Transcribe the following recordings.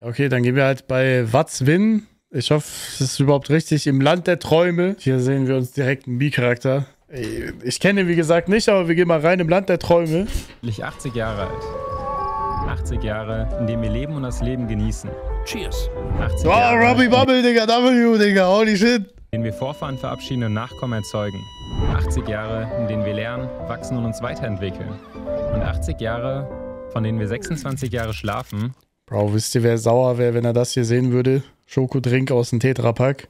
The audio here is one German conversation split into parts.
Okay, dann gehen wir halt bei Watzwin. Ich hoffe, es ist überhaupt richtig. Im Land der Träume. Hier sehen wir uns direkt einen B-Charakter. Ey, Ich kenne ihn, wie gesagt, nicht, aber wir gehen mal rein im Land der Träume. Ich 80 Jahre alt. 80 Jahre, in denen wir leben und das Leben genießen. Cheers. 80 Oh, Jahre, Robbie Bubble, Digga, W, Digga, holy shit. in denen wir Vorfahren verabschieden und Nachkommen erzeugen. 80 Jahre, in denen wir lernen, wachsen und uns weiterentwickeln. Und 80 Jahre, von denen wir 26 Jahre schlafen Bro, wisst ihr, wer sauer wäre, wenn er das hier sehen würde? Schokodrink aus dem Tetrapack.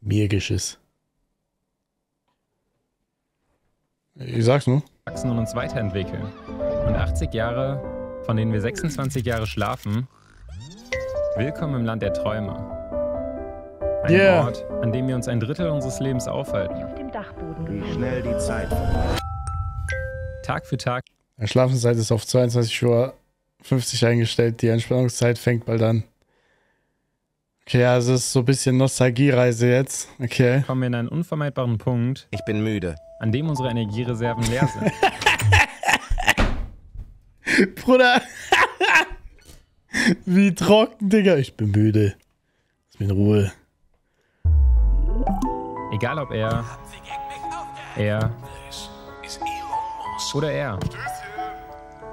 Mir Geschiss. Ich sag's nur. wachsen und uns weiterentwickeln. Und 80 Jahre, von denen wir 26 Jahre schlafen. Willkommen im Land der Träume. Ein Yeah. Ort, an dem wir uns ein Drittel unseres Lebens aufhalten. auf dem Dachboden Wie schnell die Zeit Tag für Tag Die Schlafenszeit ist auf 22 Uhr 50 eingestellt. Die Entspannungszeit fängt bald an. Okay, also es ist so ein bisschen Nostalgiereise jetzt. Okay. kommen wir in einen unvermeidbaren Punkt, Ich bin müde. an dem unsere Energiereserven leer sind. Bruder. Wie trocken, Digga. Ich bin müde. Lass mich in Ruhe. Egal ob er, er oder er.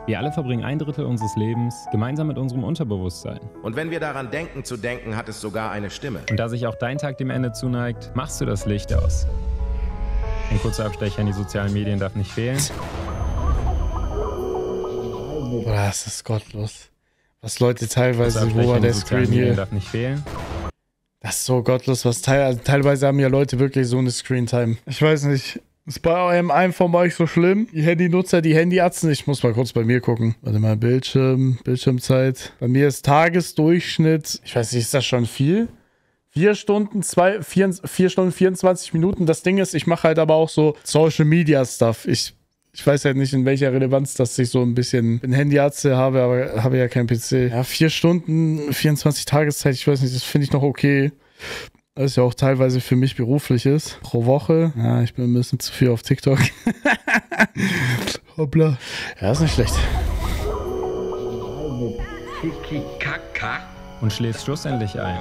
Wir alle verbringen ein Drittel unseres Lebens gemeinsam mit unserem Unterbewusstsein. Und wenn wir daran denken zu denken, hat es sogar eine Stimme. Und da sich auch dein Tag dem Ende zuneigt, machst du das Licht aus. Ein kurzer Abstecher in die sozialen Medien darf nicht fehlen. Bruder, das ist gottlos. Was Leute teilweise, wo war der sozialen Screen Medien hier? darf nicht fehlen. Das ist so gottlos, was teil, also teilweise haben ja Leute wirklich so eine Screentime. Ich weiß nicht. Ist bei eurem einen von euch so schlimm? Die Handynutzer, die Handyatzen? Ich muss mal kurz bei mir gucken. Warte mal, Bildschirm, Bildschirmzeit. Bei mir ist Tagesdurchschnitt, ich weiß nicht, ist das schon viel? Vier Stunden, zwei, vier, vier Stunden, 24 Minuten. Das Ding ist, ich mache halt aber auch so Social Media Stuff. Ich, ich weiß halt nicht, in welcher Relevanz das ich so ein bisschen ein Handyatze habe, aber habe ja kein PC. Ja, vier Stunden, 24 Tageszeit, ich weiß nicht, das finde ich noch okay. Das ist ja auch teilweise für mich beruflich ist. Pro Woche. Ja, ich bin ein bisschen zu viel auf TikTok. Hoppla. Ja, ist nicht schlecht. Und schläfst schlussendlich ein.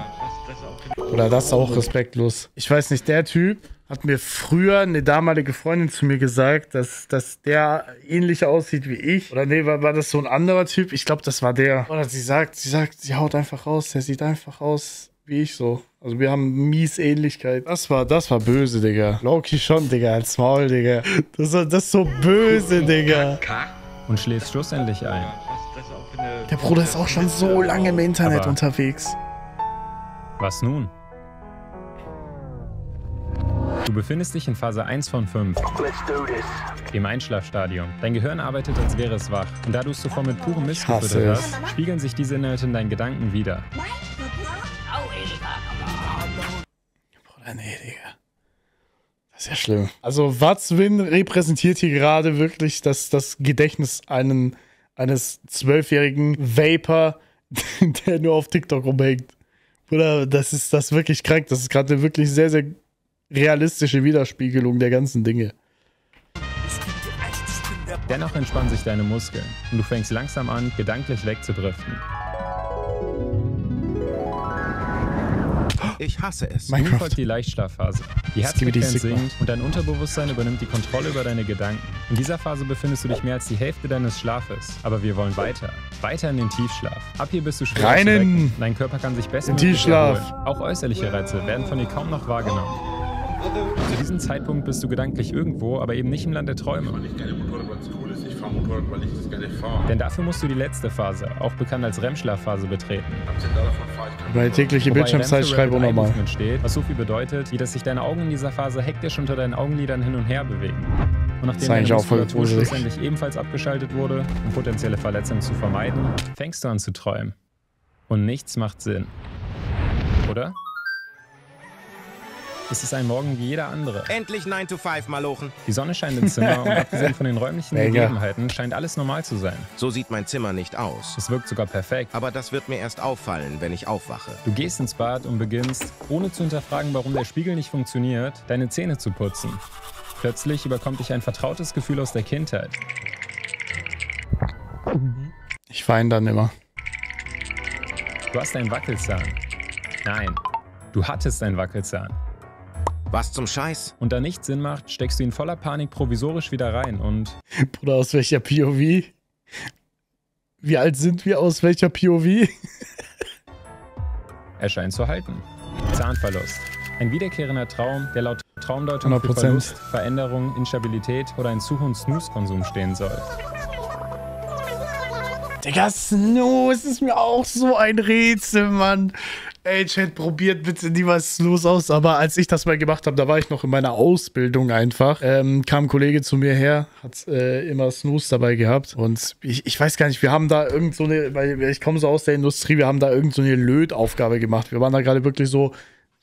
Oder das ist auch respektlos. Ich weiß nicht, der Typ hat mir früher eine damalige Freundin zu mir gesagt, dass, dass der ähnlich aussieht wie ich. Oder nee, war, war das so ein anderer Typ? Ich glaube, das war der. Oder sie sagt, sie sagt, sie haut einfach raus, der sieht einfach aus wie ich so. Also wir haben mies Ähnlichkeit. Das war, das war böse, Digga. Loki schon, Digga, als Maul, Digga. Das, war- das ist so böse, Digga. Und schläfst schlussendlich ein. Der Bruder ist auch schon so lange im Internet Aber- unterwegs. Was nun? Du befindest dich in Phase 1 von 5, dem Einschlafstadium. Dein Gehirn arbeitet, als wäre es wach. Und da du es zuvor mit purem Mist gefüttert hast, spiegeln sich diese Inhalte in deinen Gedanken wieder. Bruder, nee, Digga. Das ist ja schlimm. Also, Watzwin repräsentiert hier gerade wirklich das, das Gedächtnis einen, eines zwölfjährigen Vapor, der nur auf TikTok rumhängt. Bruder, das ist das ist wirklich krank. Das ist gerade eine wirklich sehr, sehr realistische Widerspiegelung der ganzen Dinge. Dennoch entspannen sich deine Muskeln und du fängst langsam an, gedanklich wegzudriften. Ich hasse es. Mein- Nun Minecraft. folgt die Leichtschlafphase. Die Herzfrequenz sinkt und dein Unterbewusstsein übernimmt die Kontrolle über deine Gedanken. In dieser Phase befindest du dich mehr als die Hälfte deines Schlafes. Aber wir wollen weiter. Weiter in den Tiefschlaf. Ab hier bist du schwer Rein zu in wecken. Dein Körper kann sich bestmöglich Tiefschlaf. erholen. Auch äußerliche Reize werden von dir kaum noch wahrgenommen. Zu diesem Zeitpunkt bist du gedanklich irgendwo, aber eben nicht im Land der Träume. Motorrad, weil. Ich das gerne fahre. Denn dafür musst du die letzte Phase, auch bekannt als REM-Schlafphase, betreten. Meine tägliche Bildschirmzeit schreibe steht, was so viel bedeutet, wie dass sich deine Augen in dieser Phase hektisch unter deinen Augenlidern hin und her bewegen. Und nachdem deine Muskulatur schlussendlich ebenfalls abgeschaltet wurde, um potenzielle Verletzungen zu vermeiden, fängst du an zu träumen. Und nichts macht Sinn. Oder? Es ist ein Morgen wie jeder andere. Endlich 9 to 5, Malochen. Die Sonne scheint ins Zimmer und abgesehen von den räumlichen Mega. Gegebenheiten scheint alles normal zu sein. So sieht mein Zimmer nicht aus. Es wirkt sogar perfekt. Aber das wird mir erst auffallen, wenn ich aufwache. Du gehst ins Bad und beginnst, ohne zu hinterfragen, warum der Spiegel nicht funktioniert, deine Zähne zu putzen. Plötzlich überkommt dich ein vertrautes Gefühl aus der Kindheit. Ich weine dann immer. Du hast einen Wackelzahn. Nein, du hattest einen Wackelzahn. Was zum Scheiß? Und da nichts Sinn macht, steckst du ihn voller Panik provisorisch wieder rein und Bruder, aus welcher POV? Wie alt sind wir? Aus welcher POV? er scheint zu halten. Zahnverlust. Ein wiederkehrender Traum, der laut Traumdeutung für 100%. Verlust, Veränderung, Instabilität oder einen zu hohen Snooze-Konsum stehen soll. Digga, Snooze ist mir auch so ein Rätsel, Mann. Ey, Chat, probiert bitte niemals Snooze aus. Aber als ich das mal gemacht habe, da war ich noch in meiner Ausbildung einfach. Ähm, kam ein Kollege zu mir her, hat äh, immer Snooze dabei gehabt. Und ich, ich weiß gar nicht, wir haben da irgend so eine, weil ich komme so aus der Industrie, wir haben da irgend so eine Lötaufgabe gemacht. Wir waren da gerade wirklich so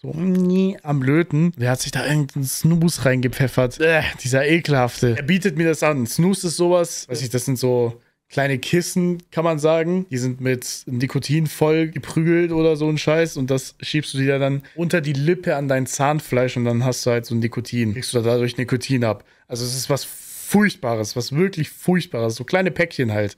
so mm, am Löten. Der hat sich da irgendeinen Snooze reingepfeffert. Äh, dieser ekelhafte. Er bietet mir das an. Snooze ist sowas, weiß ich, das sind so kleine Kissen, kann man sagen. Die sind mit Nikotin voll geprügelt oder so ein Scheiß. Und das schiebst du dir dann unter die Lippe an dein Zahnfleisch und dann hast du halt so ein Nikotin. Kriegst du dadurch Nikotin ab. Also es ist was Furchtbares, was wirklich Furchtbares. So kleine Päckchen halt.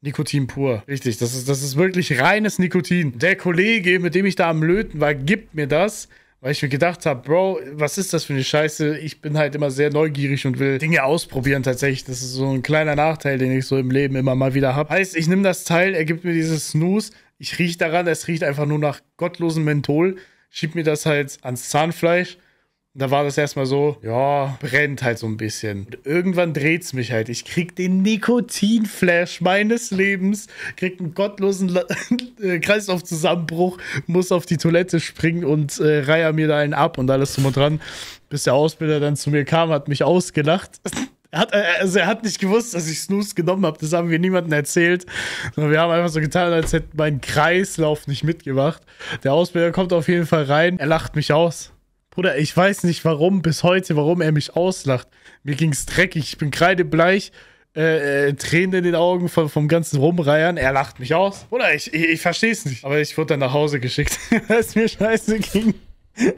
Nikotin pur. Richtig, das ist, das ist wirklich reines Nikotin. Der Kollege, mit dem ich da am Löten war, gibt mir das, weil ich mir gedacht habe, Bro, was ist das für eine Scheiße? Ich bin halt immer sehr neugierig und will Dinge ausprobieren tatsächlich. Das ist so ein kleiner Nachteil, den ich so im Leben immer mal wieder habe. Heißt, ich nehme das Teil, er gibt mir dieses Snooze, ich rieche daran, es riecht einfach nur nach gottlosem Menthol, schieb mir das halt ans Zahnfleisch da war das erstmal so, ja, brennt halt so ein bisschen. Und irgendwann dreht's mich halt. Ich krieg den Nikotinflash meines Lebens, krieg einen gottlosen äh, Kreislaufzusammenbruch, muss auf die Toilette springen und äh, reiher mir da einen ab und alles drum und dran. Bis der Ausbilder dann zu mir kam, hat mich ausgelacht. Er hat, äh, also er hat nicht gewusst, dass ich Snooze genommen habe. Das haben wir niemandem erzählt. Sondern wir haben einfach so getan, als hätte mein Kreislauf nicht mitgemacht. Der Ausbilder kommt auf jeden Fall rein. Er lacht mich aus. Bruder, ich weiß nicht warum, bis heute, warum er mich auslacht. Mir ging's dreckig, ich bin kreidebleich, äh, äh, Tränen in den Augen vom, vom ganzen Rumreiern. Er lacht mich aus. Bruder, ich, ich, ich versteh's nicht. Aber ich wurde dann nach Hause geschickt, weil es mir scheiße ging.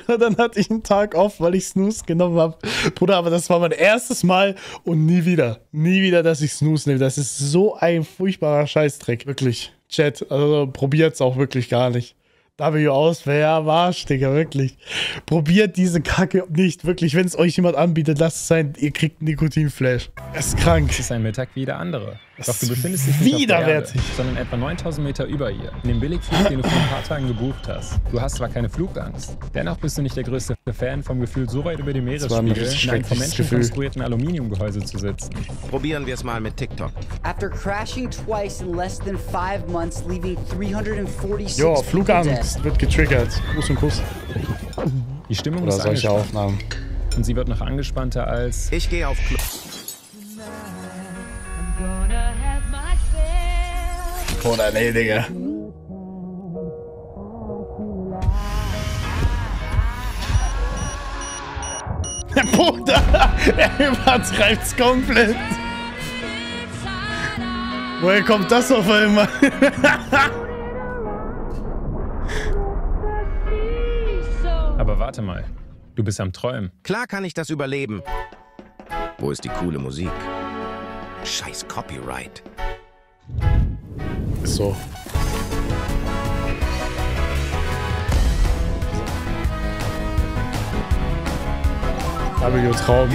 Und dann hatte ich einen Tag off, weil ich Snooze genommen habe. Bruder, aber das war mein erstes Mal und nie wieder. Nie wieder, dass ich Snooze nehme. Das ist so ein furchtbarer Scheißdreck. Wirklich. Chat, also probiert's auch wirklich gar nicht. W aus, wer am Arsch, Digga, wirklich. Probiert diese Kacke nicht, wirklich. Wenn es euch jemand anbietet, lasst es sein, ihr kriegt einen Nikotinflash. Das ist krank. Es ist ein Mittag wie der andere. Das Doch du ist befindest dich nicht auf der Erde, widerwärtig. sondern etwa 9000 Meter über ihr. In dem Billigflug, den du vor ein paar Tagen gebucht hast. Du hast zwar keine Flugangst, dennoch bist du nicht der größte Fan vom Gefühl, so weit über dem ein Meeresspiegel richtig in einem von Menschen Gefühl. konstruierten Aluminiumgehäuse zu sitzen. Probieren wir es mal mit TikTok. After crashing twice in less than five months, leaving 346 Jo, people wird getriggert. Kuss und Kuss. Die Stimmung Oder ist solche Aufnahmen. und sie wird noch angespannter als Ich gehe auf Klo. Oder nee, Digga. Bruder, er übertreibt's komplett. Woher kommt das auf einmal? warte mal, du bist am Träumen. Klar kann ich das überleben. Wo ist die coole Musik? Scheiß Copyright. So. W Traum.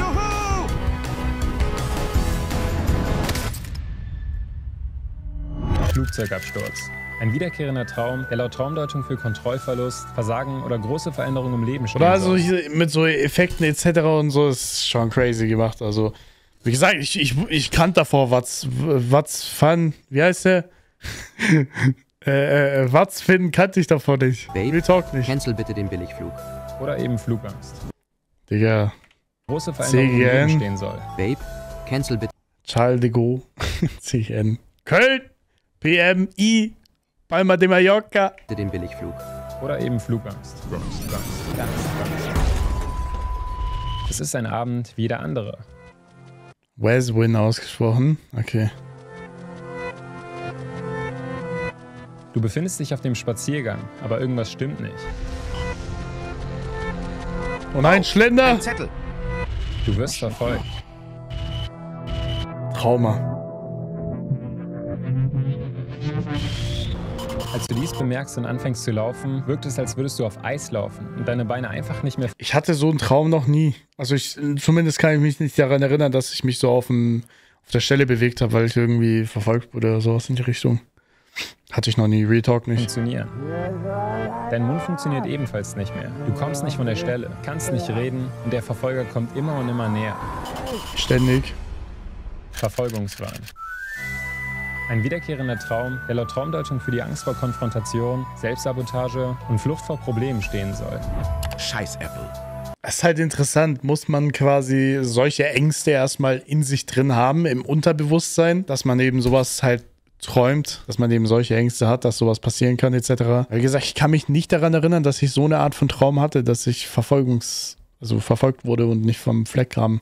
Flugzeugabsturz. Ein wiederkehrender Traum, der laut Traumdeutung für Kontrollverlust, Versagen oder große Veränderungen im Leben steht. Oder also mit so Effekten etc. und so ist schon crazy gemacht. Also, wie gesagt, ich, ich, ich kannte davor Watz, Watz Fun, wie heißt der? äh, äh, Watz Finn kannte ich davor nicht. Babe? Wir talk nicht. Cancel bitte den Billigflug. Oder eben Flugangst. Digga, Große Veränderungen im CGN. Leben stehen soll. Babe, cancel bitte Charles de Gaulle, CN. Köln, PMI, Palma de Mallorca. den Billigflug. Oder eben Flugangst. Flugangst. Angst, Angst. Es ist ein Abend wie jeder andere. Wes Win ausgesprochen. Okay. Du befindest dich auf dem Spaziergang, aber irgendwas stimmt nicht. Oh nein, Schlender! Ein Zettel. Du wirst verfolgt. Trauma. Als du dies bemerkst und anfängst zu laufen, wirkt es, als würdest du auf Eis laufen und deine Beine einfach nicht mehr Ich hatte so einen Traum noch nie. Also ich, zumindest kann ich mich nicht daran erinnern, dass ich mich so auf, dem, auf der Stelle bewegt habe, weil ich irgendwie verfolgt wurde oder sowas in die Richtung. Hatte ich noch nie. Real Talk nicht. funktionieren. Dein Mund funktioniert ebenfalls nicht mehr. Du kommst nicht von der Stelle, kannst nicht reden und der Verfolger kommt immer und immer näher. Ständig. Verfolgungswahn. Ein wiederkehrender Traum, der laut Traumdeutung für die Angst vor Konfrontation, Selbstsabotage und Flucht vor Problemen stehen soll. Scheiß Apple. Es ist halt interessant. Muss man quasi solche Ängste erstmal in sich drin haben, im Unterbewusstsein, dass man eben sowas halt träumt, dass man eben solche Ängste hat, dass sowas passieren kann, etc. Wie gesagt, ich kann mich nicht daran erinnern, dass ich so eine Art von Traum hatte, dass ich Verfolgungs-, also verfolgt wurde und nicht vom Fleck kam.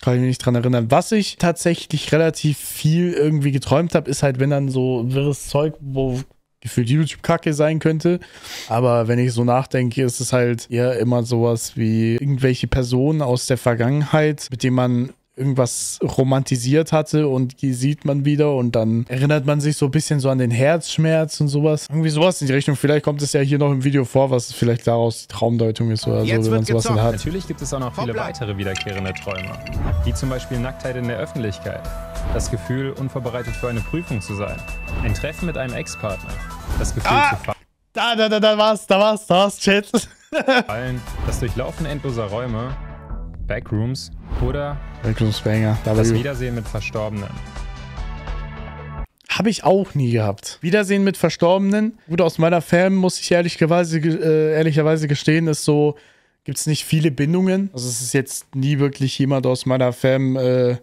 Kann ich mich nicht dran erinnern. Was ich tatsächlich relativ viel irgendwie geträumt habe, ist halt, wenn dann so wirres Zeug, wo gefühlt YouTube-Kacke sein könnte. Aber wenn ich so nachdenke, ist es halt eher immer sowas wie irgendwelche Personen aus der Vergangenheit, mit denen man irgendwas romantisiert hatte und die sieht man wieder und dann erinnert man sich so ein bisschen so an den Herzschmerz und sowas. Irgendwie sowas in die Richtung. Vielleicht kommt es ja hier noch im Video vor, was vielleicht daraus die Traumdeutung ist oder Jetzt so, wenn man sowas hat. Natürlich gibt es auch noch viele Hoppla. weitere wiederkehrende Träume, wie zum Beispiel Nacktheit in der Öffentlichkeit, das Gefühl, unvorbereitet für eine Prüfung zu sein, ein Treffen mit einem Ex-Partner, das Gefühl Ah! zu Da, da, da, da war's, da war's, da war's, Chat. fallen, das Durchlaufen endloser Räume, Backrooms oder Banger, das W. Wiedersehen mit Verstorbenen. Habe ich auch nie gehabt. Wiedersehen mit Verstorbenen. Gut, aus meiner Fam muss ich ehrlicherweise, äh, ehrlicherweise gestehen, ist so, gibt es nicht viele Bindungen. Also es ist jetzt nie wirklich jemand aus meiner Fam äh,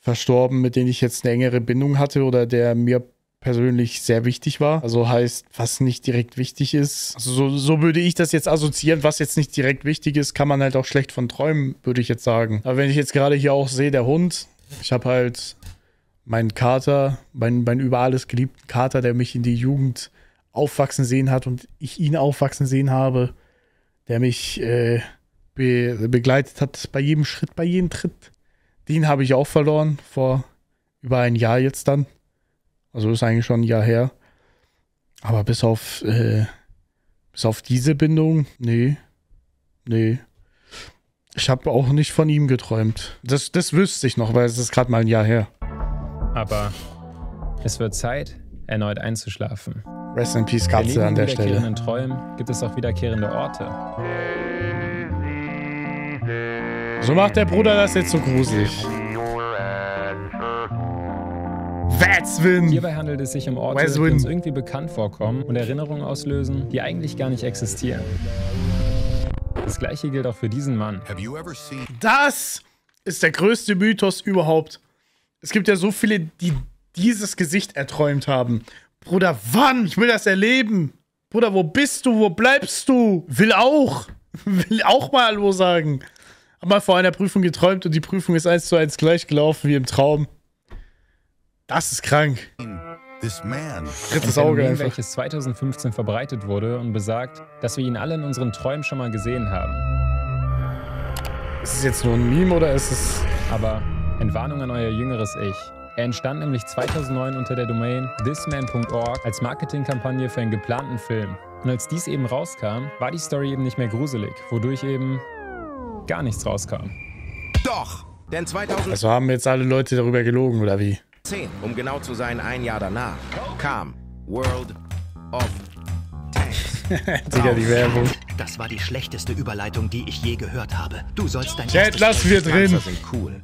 verstorben, mit dem ich jetzt eine engere Bindung hatte oder der mir persönlich sehr wichtig war. Also heißt, was nicht direkt wichtig ist. Also so, so würde ich das jetzt assoziieren, was jetzt nicht direkt wichtig ist, kann man halt auch schlecht von träumen, würde ich jetzt sagen. Aber wenn ich jetzt gerade hier auch sehe, der Hund, ich habe halt meinen Kater, meinen, meinen über alles geliebten Kater, der mich in die Jugend aufwachsen sehen hat und ich ihn aufwachsen sehen habe, der mich äh, be begleitet hat bei jedem Schritt, bei jedem Tritt. Den habe ich auch verloren vor über ein Jahr jetzt dann. Also ist eigentlich schon ein Jahr her. Aber bis auf, äh, bis auf diese Bindung, nee, nee. Ich habe auch nicht von ihm geträumt. Das, das wüsste ich noch, weil es ist gerade mal ein Jahr her. Aber es wird Zeit, erneut einzuschlafen. Rest in Peace Katze an der Stelle. wiederkehrenden Träumen gibt es auch wiederkehrende Orte. So macht der Bruder das jetzt so gruselig. Watzwin! Hierbei handelt es sich um Orte, die Westwind. uns irgendwie bekannt vorkommen und Erinnerungen auslösen, die eigentlich gar nicht existieren. Das gleiche gilt auch für diesen Mann. Das ist der größte Mythos überhaupt. Es gibt ja so viele, die dieses Gesicht erträumt haben. Bruder, wann? Ich will das erleben. Bruder, wo bist du? Wo bleibst du? Will auch. Will auch mal Hallo sagen. Hab mal vor einer Prüfung geträumt und die Prüfung ist eins zu eins gleich gelaufen wie im Traum. Das ist krank. this man? Drittes Auge einfach. welches 2015 verbreitet wurde und besagt, dass wir ihn alle in unseren Träumen schon mal gesehen haben. Ist es jetzt nur ein Meme oder ist es. Aber Entwarnung an euer jüngeres Ich. Er entstand nämlich 2009 unter der Domain thisman.org als Marketingkampagne für einen geplanten Film. Und als dies eben rauskam, war die Story eben nicht mehr gruselig, wodurch eben gar nichts rauskam. Doch! Denn 2010, Also haben jetzt alle Leute darüber gelogen oder wie? Um genau zu sein, ein Jahr danach, kam World of Tanks. Digga, die Werbung. Das war die schlechteste Überleitung, die ich je gehört habe. Du sollst dein Chat, lassen wir drin. Panzer sind cool.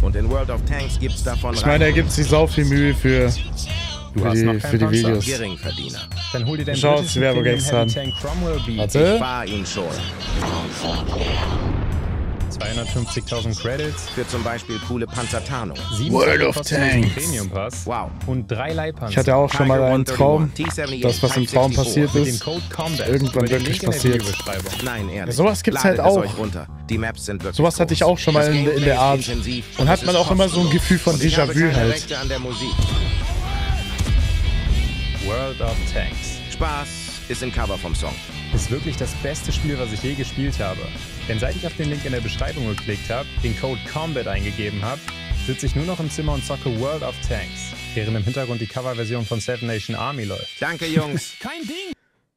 Und in World of Tanks gibt's davon Ich meine, er gibt sich sau viel Mühe für, Du für hast noch die, keinen für die. Videos. Geringverdiener. Dann hol dir deinen Schau die Werbung extra an. Warte. War ihn schon. 250.000 Credits, Für zum Beispiel coole Panzertarnung. 7 World of Tanks. Premium Pass Wow. und drei Leihpanzer. Ich hatte auch schon mal einen Traum, T78 das, was im Traum passiert ist. Irgendwann wirklich passiert. Nein, ehrlich. Ja, sowas gibt's halt auch. Euch runter. Die Maps sind wirklich Sowas hatte ich auch schon mal in- in der Art. Und hat man auch immer so ein. Gefühl von Déjà-vu halt. Rechte an der Musik. World of Tanks. Spaß ist im Cover vom Song. Ist wirklich das beste Spiel, was ich je gespielt habe. Denn seit ich auf den Link in der Beschreibung geklickt habe, den Code COMBAT eingegeben habe, sitze ich nur noch im Zimmer und zocke World of Tanks. während im Hintergrund die Coverversion von Seven Nation Army läuft. Danke, Jungs. Kein Ding!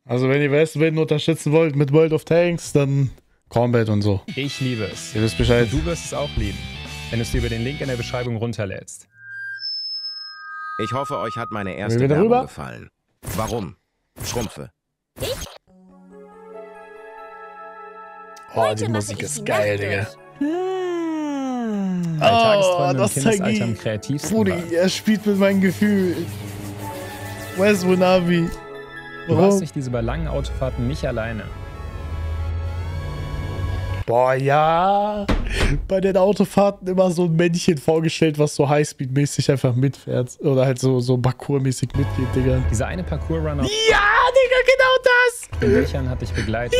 Also wenn ihr Westwind unterstützen wollt mit World of Tanks, dann Combat und so. Ich liebe es. Ihr wisst Bescheid. Und du wirst es auch lieben, wenn du es dir über den Link in der Beschreibung runterlädst. Ich hoffe, euch hat meine erste Werbung gefallen. Warum? Schrumpfe. Oh, die Musik ist geil, Digga. Weil Tagesträume im das Kindesalter zeige am kreativsten Brudi, er spielt mit meinen Gefühlen. Wes Winabi. Du warst durch diese bei langen Autofahrten nicht alleine. Boah, ja. Bei den Autofahrten immer so ein Männchen vorgestellt, was so Highspeed-mäßig einfach mitfährt. Oder halt so, so Parkour-mäßig mitgeht, Digga. Dieser eine Parkour-Runner Ja, Digga, genau das. den Dächern hat dich begleitet.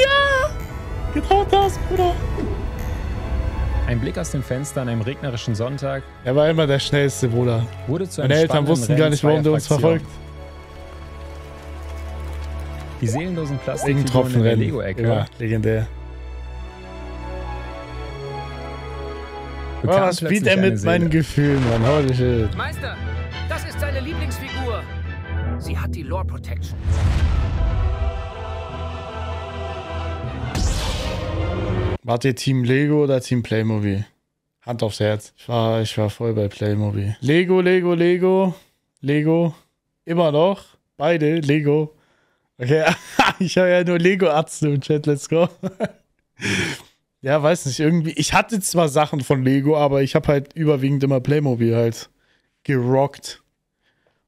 Genau das, Bruder. Ein Blick aus dem Fenster an einem regnerischen Sonntag Er war immer der schnellste, Bruder. wurde zu Meine Eltern wussten gar nicht, warum der uns verfolgt. Die seelenlosen Plastikfiguren in der. Lego-Ecke Ja, legendär. Oh, bekamen was spielt er mit meinen. Gefühlen, Mann? Holy shit. Meister, das ist seine Lieblingsfigur. Sie hat die Lore Protection. Wart ihr Team Lego oder Team Playmobil? Hand aufs Herz. Ich war, ich war voll bei Playmobil. Lego, Lego, Lego. Lego. Immer noch. Beide. Lego. Okay. ich habe ja nur Lego-Arzte im Chat. Let's go. ja, weiß nicht. Irgendwie. Ich hatte zwar Sachen von Lego, aber ich habe halt überwiegend immer Playmobil halt gerockt.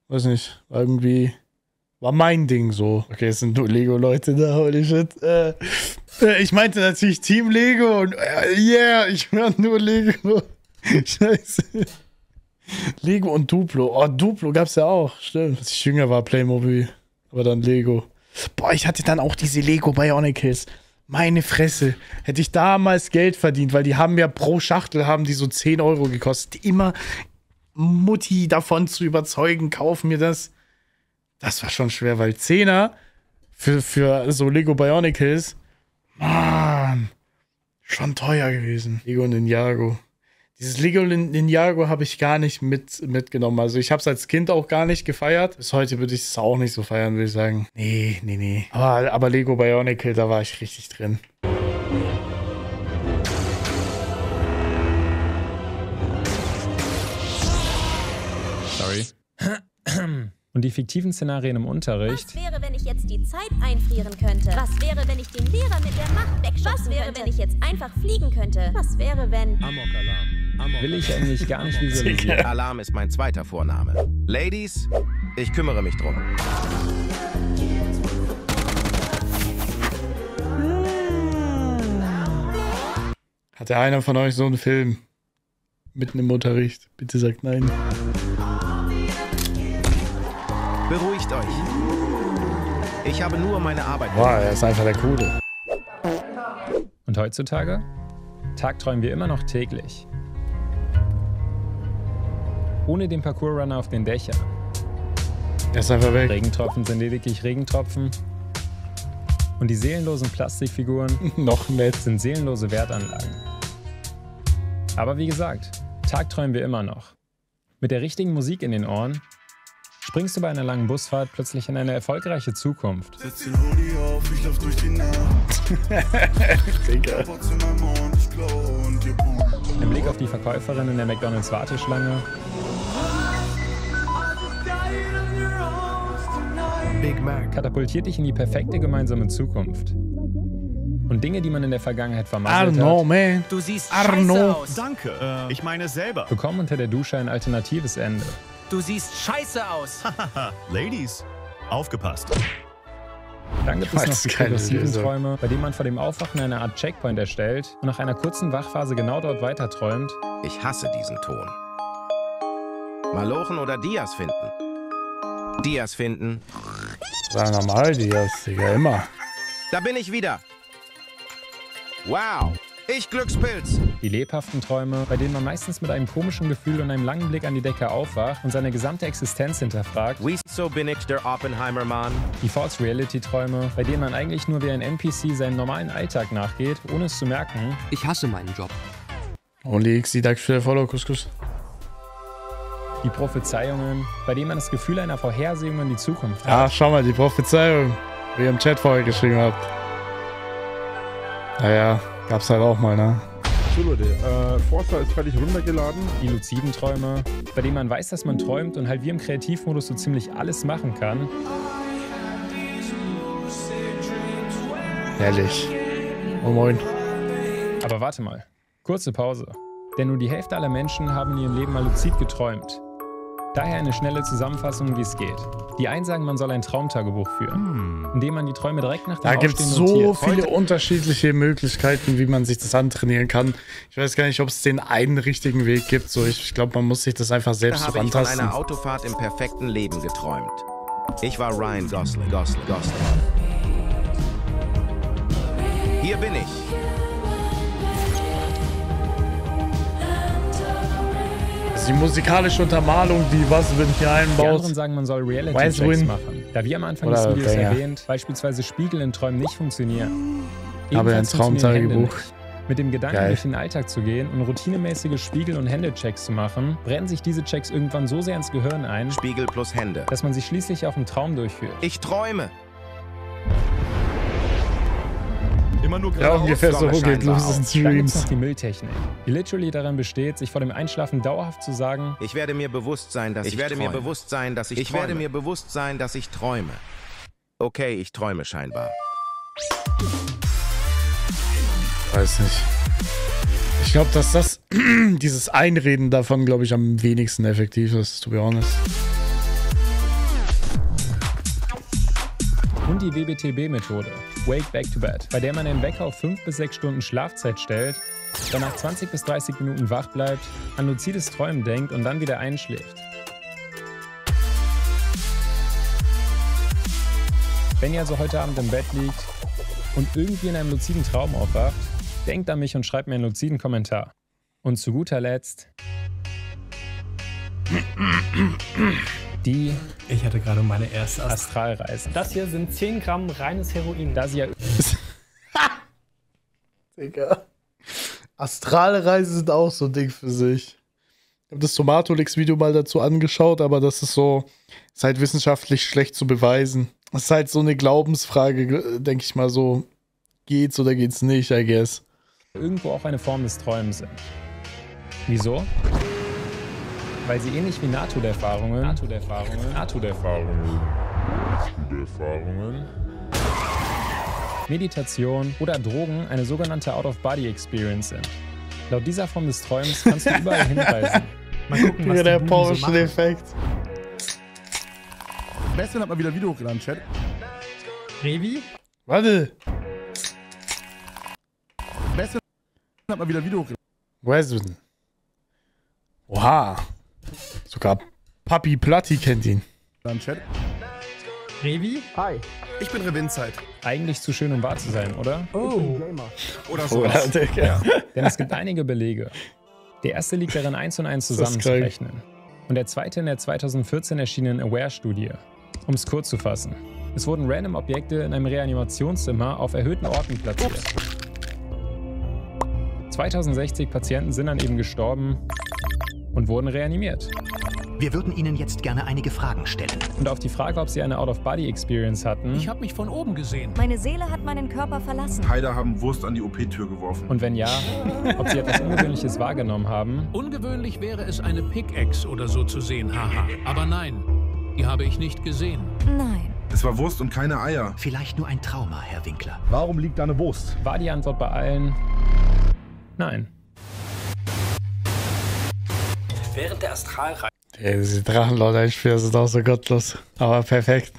Weiß nicht. Irgendwie. War mein Ding so. Okay, es sind nur Lego-Leute da, holy shit. Äh, äh, ich meinte natürlich Team Lego und äh, yeah, ich höre nur Lego. Scheiße. Lego und Duplo. Oh, Duplo gab's ja auch, stimmt. Als ich jünger war, Playmobil. Aber dann Lego. Boah, ich hatte dann auch diese Lego Bionicles. Meine Fresse. Hätte ich damals Geld verdient, weil die haben ja pro Schachtel haben die so 10 Euro gekostet. Immer Mutti davon zu überzeugen, kauf mir das. Das war schon schwer, weil Zehner für, für so Lego Bionicles, Mann, schon teuer gewesen. Lego Ninjago. Dieses Lego Nin- Ninjago habe ich gar nicht mit, mitgenommen. Also ich habe es als Kind auch gar nicht gefeiert. Bis heute würde ich es auch nicht so feiern, würde ich sagen. Nee, nee, nee. Aber, aber Lego Bionicle, da war ich richtig drin. Und die fiktiven Szenarien im Unterricht Was wäre, wenn ich jetzt die Zeit einfrieren könnte? Was wäre, wenn ich den Lehrer mit der Macht wegschubsen Was wäre, wenn ich jetzt einfach fliegen könnte? Was wäre, wenn... will ich eigentlich gar nicht visualisieren. Alarm ist mein zweiter Vorname. Ladies, ich kümmere mich drum. Hatte einer von euch so einen Film? Mitten im Unterricht. Bitte sagt nein. Beruhigt euch. Ich habe nur meine Arbeit. Boah, er ist einfach der Coole. Und heutzutage? Tagträumen wir immer noch täglich. Ohne den Parkour-Runner auf den Dächern. Er ist einfach weg. Regentropfen sind lediglich Regentropfen. Und die seelenlosen Plastikfiguren Noch nett. sind seelenlose Wertanlagen. Aber wie gesagt, tagträumen wir immer noch. Mit der richtigen Musik in den Ohren springst du bei einer langen Busfahrt plötzlich in eine erfolgreiche Zukunft. Setz den Hoodie auf, ich lauf durch die Nacht. Digga. Ein Blick auf die Verkäuferin in der McDonalds Warteschlange Big Mac. katapultiert dich in die perfekte gemeinsame Zukunft. Und Dinge, die man in der Vergangenheit vermasselt Arno, hat, man. Du siehst Arno. aus. Danke. Äh, ich meine selber. bekommen unter der Dusche ein alternatives Ende. Du siehst scheiße aus. Ladies, aufgepasst. Dann gibt es noch die keine progressiven. Träume, bei denen man vor dem Aufwachen eine Art Checkpoint erstellt und nach einer kurzen Wachphase genau dort weiter träumt. Ich hasse diesen Ton. Malochen oder Dias finden? Dias finden. War normal, die das, Digga, immer. Da bin ich wieder. Wow. Ich Glückspilz. Die lebhaften Träume, bei denen man meistens mit einem komischen Gefühl und einem langen Blick an die Decke aufwacht und seine gesamte Existenz hinterfragt. Wieso bin ich der Oppenheimer-Mann? Die False Reality Träume, bei denen man eigentlich nur wie ein NPC seinem normalen Alltag nachgeht, ohne es zu merken. Ich hasse meinen Job. Only XD, danke für den Follow, Kuss, Kuss. Die Prophezeiungen, bei denen man das Gefühl einer Vorhersehung in die Zukunft hat. Ah, schau mal, die Prophezeiung, wie ihr im Chat vorher geschrieben habt. Naja, gab's halt auch mal, ne? So Leute, äh, Forza ist fertig runtergeladen. Die luziden Träume, bei denen man weiß, dass man träumt und halt wie im Kreativmodus so ziemlich alles machen kann. Herrlich. Oh moin. Aber warte mal, kurze Pause. Denn nur die Hälfte aller Menschen haben in ihrem Leben mal luzid geträumt. Daher eine schnelle Zusammenfassung, wie es geht. Die einen sagen, man soll ein Traumtagebuch führen, indem man die Träume direkt nach dem Da gibt es Aufstehen so notiert. viele unterschiedliche Möglichkeiten, wie man sich das antrainieren kann. Ich weiß gar nicht, ob es den einen richtigen Weg gibt. So, ich, ich glaube, man muss sich das einfach Da selbst so habe ich von rantasten. einer Autofahrt im perfekten Leben geträumt. Ich war Ryan Gosling. Gosling. Gosling. Hier bin ich. Also die musikalische Untermalung, die was, wenn ich hier Die einbaut. anderen sagen, man soll Reality-Checks machen. Da wie am Anfang Oder des Videos Banger. erwähnt, beispielsweise Spiegel in Träumen nicht funktionieren. Aber ein Traumtagebuch. Mit dem Gedanken, Geil. durch den Alltag zu gehen und routinemäßige Spiegel- und Händechecks zu machen, brennen sich diese Checks irgendwann so sehr ins Gehirn ein, Spiegel plus Hände. dass man sie schließlich auch im Traum durchführt. Ich träume. Immer nur Ja, ungefähr so geht los in Streams. die Mülltechnik, die literally darin besteht, sich vor dem Einschlafen dauerhaft zu sagen, Ich werde mir bewusst sein, dass ich, Ich werde mir träume. bewusst sein, dass ich, Ich träume. werde mir bewusst sein, dass ich träume. Okay, ich träume scheinbar. Weiß nicht. Ich glaube, dass das, dieses Einreden davon, glaube ich, am wenigsten effektiv ist, to be honest. und die WBTB-Methode, Wake Back to Bed, bei der man den Wecker auf 5 bis 6 Stunden Schlafzeit stellt, danach 20 bis 30 Minuten wach bleibt, an luzides Träumen denkt und dann wieder einschläft. Wenn ihr also heute Abend im Bett liegt und irgendwie in einem luziden Traum aufwacht, denkt an mich und schreibt mir einen luziden Kommentar. Und zu guter Letzt die Ich hatte gerade meine erste Ast Astralreise. Das hier sind 10 Gramm reines Heroin. Da sie ja Digga. Astralreisen sind auch so ein Ding für sich. Ich habe das Tomatolix-Video mal dazu angeschaut, aber das ist so, ist halt wissenschaftlich schlecht zu beweisen. Das ist halt so eine Glaubensfrage, denke ich mal so. Geht's oder geht's nicht, I guess. irgendwo auch eine Form des Träumens sind. Wieso? Weil sie ähnlich wie Nahtoderfahrungen, Nahtoderfahrungen, Nahtoderfahrungen, Nahtoderfahrungen, Meditation oder Drogen eine sogenannte Out-of-Body-Experience sind. Laut dieser Form des Träumens kannst du überall hinreisen. Mal gucken, was der Buben so. Bestman hat mal wieder Video hochgeladen, Chat. Revi? Warte. Bestman hat mal wieder Video hochgeladen, Weston. Oha. Sogar Papi Platti kennt ihn. Chat. Revi? Hi. Ich bin Revinzeit. Eigentlich zu schön, um wahr zu sein, oder? Oh. Oder Oder, Digga. Denn es gibt einige Belege. Der erste liegt darin, eins und eins zusammenzurechnen. Und der zweite in der 2014 erschienenen Aware-Studie. Um es kurz zu fassen. Es wurden random Objekte in einem Reanimationszimmer auf erhöhten Orten platziert. 2060 Patienten sind dann eben gestorben und wurden reanimiert. Wir würden Ihnen jetzt gerne einige Fragen stellen. Und auf die Frage, ob sie eine Out-of-Body-Experience hatten Ich habe mich von oben gesehen. Meine Seele hat meinen Körper verlassen. Heider haben Wurst an die OP-Tür geworfen. und wenn ja, ob sie etwas Ungewöhnliches wahrgenommen haben Ungewöhnlich wäre es, eine Pickaxe oder so zu sehen, haha. Aber nein, die habe ich nicht gesehen. Nein. Es war Wurst und keine Eier. Vielleicht nur ein Trauma, Herr Winkler. Warum liegt da eine Wurst? war die Antwort bei allen nein. Während der Astralreise Ey, diese Drachenlord-Einspieler sind auch so gottlos. Aber perfekt.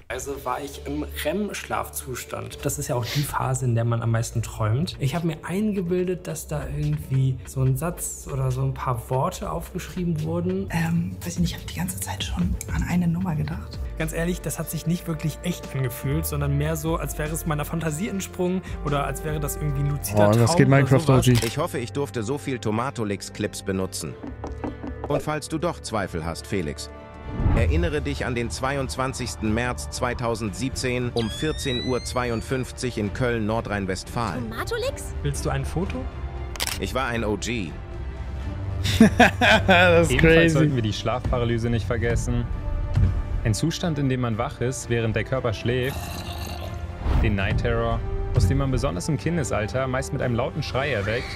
war ich im REM-Schlafzustand. Das ist ja auch die Phase, in der man am meisten träumt. Ich habe mir eingebildet, dass da irgendwie so ein Satz oder so ein paar Worte aufgeschrieben wurden. Ähm, weiß ich nicht, ich habe die ganze Zeit schon an eine Nummer gedacht. Ganz ehrlich, das hat sich nicht wirklich echt angefühlt, sondern mehr so, als wäre es meiner Fantasie entsprungen oder als wäre das irgendwie ein luzider Oh, Traum. das geht oder Minecraft sowas. OG. Ich hoffe, ich durfte so viel Tomatolix-Clips benutzen. Und falls du doch Zweifel hast, Erinnere dich an den 22. März 2017 um 14.52 Uhr in Köln, Nordrhein-Westfalen. Matolix? Willst du ein Foto? Ich war ein OG. das ist Ebenfalls crazy. sollten wir die Schlafparalyse nicht vergessen. Ein Zustand, in dem man wach ist, während der Körper schläft. Den Night Terror, aus dem man besonders im Kindesalter meist mit einem lauten Schrei erweckt.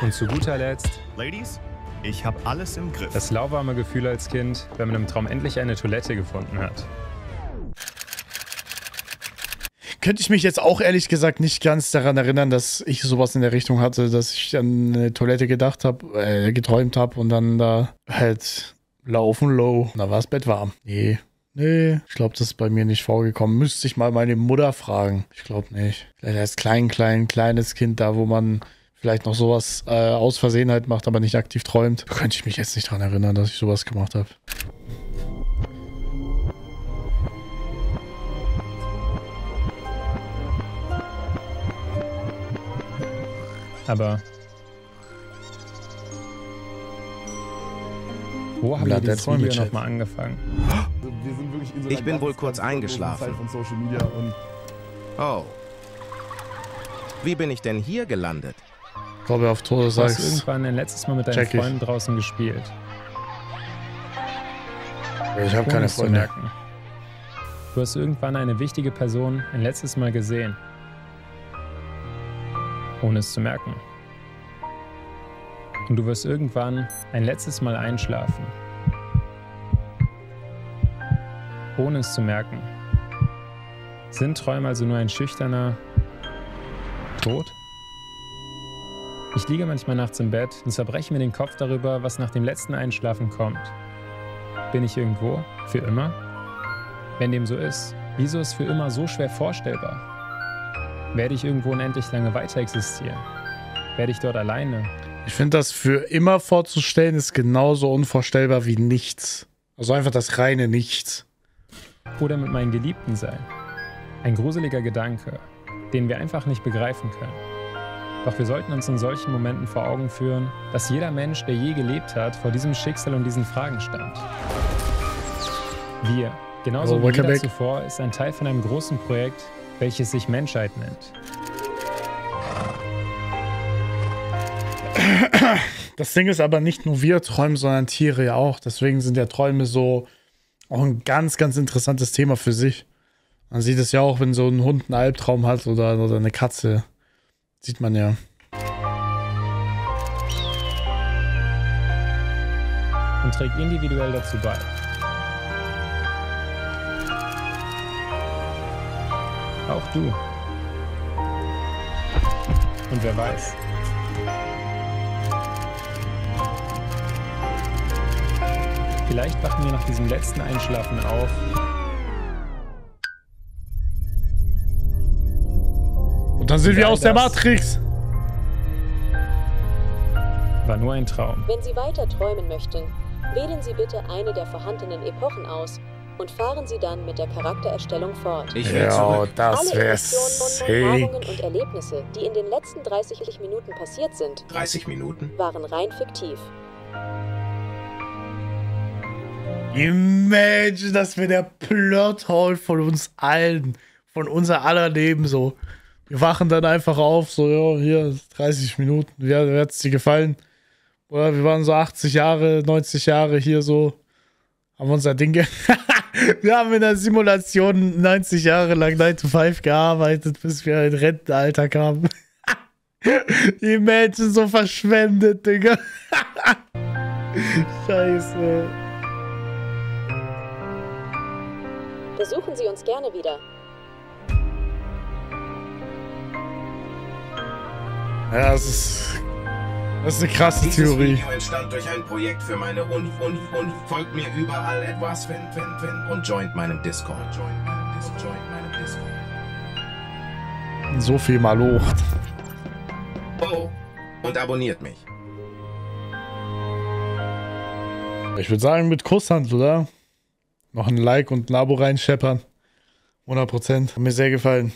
Und zu guter Letzt Ladies, ich habe alles im Griff. das lauwarme Gefühl als Kind, wenn man im Traum endlich eine Toilette gefunden hat. Könnte ich mich jetzt auch ehrlich gesagt nicht ganz daran erinnern, dass ich sowas in der Richtung hatte, dass ich an eine Toilette gedacht habe, äh, geträumt habe und dann da halt laufen low. Und da war das Bett warm. Nee. Nee, ich glaube, das ist bei mir nicht vorgekommen. Müsste ich mal meine Mutter fragen. Ich glaube nicht. Vielleicht als klein, klein, kleines Kind da, wo man vielleicht noch sowas äh, aus Versehen halt macht, aber nicht aktiv träumt. Könnte ich mich jetzt nicht daran erinnern, dass ich sowas gemacht habe. Aber wo haben wir Träume, Video nochmal angefangen? Wir sind wirklich in so Ich bin wohl kurz eingeschlafen. Zeit von Social Media und Oh. Wie bin ich denn hier gelandet? Ich glaube, auf Du hast Todesangst. irgendwann ein letztes Mal mit deinen Check ich. Freunden draußen gespielt. Ich habe keine Freunde. merken. Du hast irgendwann eine wichtige Person ein letztes Mal gesehen. Ohne es zu merken. Und du wirst irgendwann ein letztes Mal einschlafen. Ohne es zu merken. Sind Träume also nur ein schüchterner Tod? Ich liege manchmal nachts im Bett und zerbreche mir den Kopf darüber, was nach dem letzten Einschlafen kommt. Bin ich irgendwo? Für immer? Wenn dem so ist, wieso ist für immer so schwer vorstellbar? Werde ich irgendwo unendlich lange weiter existieren? Werde ich dort alleine? Ich finde, das für immer vorzustellen ist genauso unvorstellbar wie nichts. Also einfach das reine Nichts. Oder mit meinen Geliebten sein? Ein gruseliger Gedanke, den wir einfach nicht begreifen können. Doch wir sollten uns in solchen Momenten vor Augen führen, dass jeder Mensch, der je gelebt hat, vor diesem Schicksal und diesen Fragen stand. Wir, genauso Also, wie jeder zuvor, ist ein Teil von einem großen Projekt, welches sich Menschheit nennt. Das Ding ist aber nicht nur wir träumen, sondern Tiere ja auch. Deswegen sind ja Träume so auch ein ganz, ganz interessantes Thema für sich. Man sieht es ja auch, wenn so ein Hund einen Albtraum hat oder, oder eine Katze. Sieht man ja. und trägt individuell dazu bei. Auch du. Und wer weiß. Vielleicht wachen wir nach diesem letzten Einschlafen auf dann sind wir aus der das Matrix. war nur ein Traum. Wenn Sie weiter träumen möchten, wählen Sie bitte eine der vorhandenen Epochen aus und fahren Sie dann mit der Charaktererstellung fort. Ich will Ja, zurück. das Alle wäre. Erfahrungen und Erlebnisse, die in den letzten 30 Minuten passiert sind, 30 Minuten. waren rein fiktiv. Imagine, das wäre der Plothole von uns allen. Von unser aller Leben so. Wir wachen dann einfach auf, so, ja, hier, 30 Minuten. Wie hat es dir gefallen? Oder wir waren so 80 Jahre, 90 Jahre hier so. Haben unser Ding. Ge wir haben in der Simulation 90 Jahre lang 9 to 5 gearbeitet, bis wir in Rentenalter kamen. Die Menschen so verschwendet, Digga. Scheiße. Besuchen Sie uns gerne wieder. Ja, das ist. Das ist eine krasse Dieses Theorie. Video entstand durch ein Projekt für meine Uni, Uni, Uni. Folgt mir überall etwas, wenn, wenn, wenn. Und joint meinem Discord. Joint meinem Discord. Joint meinem Discord. So viel mal hoch. Oh, und abonniert mich. Ich würde sagen, mit Kusshand, oder? Noch ein Like und ein Abo reinscheppern. 100%. Hat mir sehr gefallen.